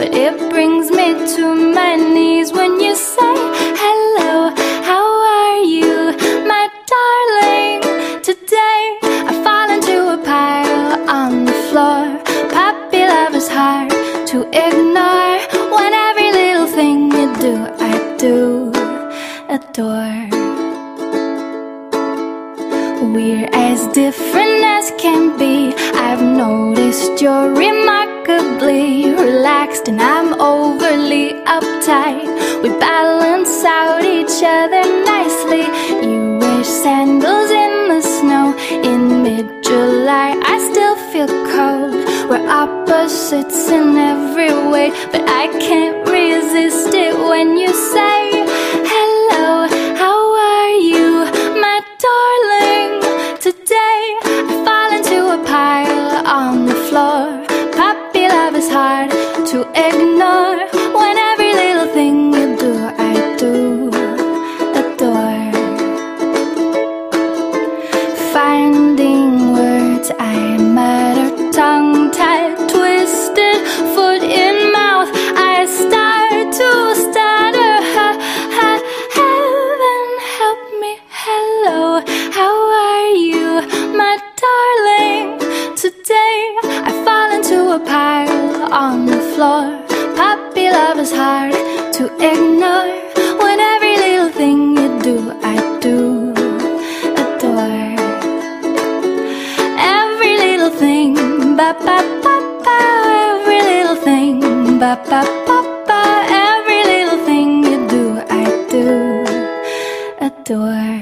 but it brings me to my knees when you say hello. How are you, my darling? Today I fall into a pile on the floor. Puppy love is hard to ignore. When every little thing you do, I do adore. We're as different as can be. I've noticed you're remarkably relaxed, and I'm overly uptight. We balance out each other nicely. You wear sandals in the snow in mid July. I still feel cold. We're opposites in every way, but I can't resist it when you say hard to ignore. When every little thing you do, I do adore. Finding words, I mutter, tongue tied, twisted, foot in mouth. I start to stutter. Ha, ha, heaven help me. Hello, how are you, my darling? Today I fall into a pile on the floor. Puppy love is hard to ignore. When every little thing you do, I do adore. Every little thing, ba ba ba ba. Every little thing, ba ba ba ba. Every little thing you do, I do adore.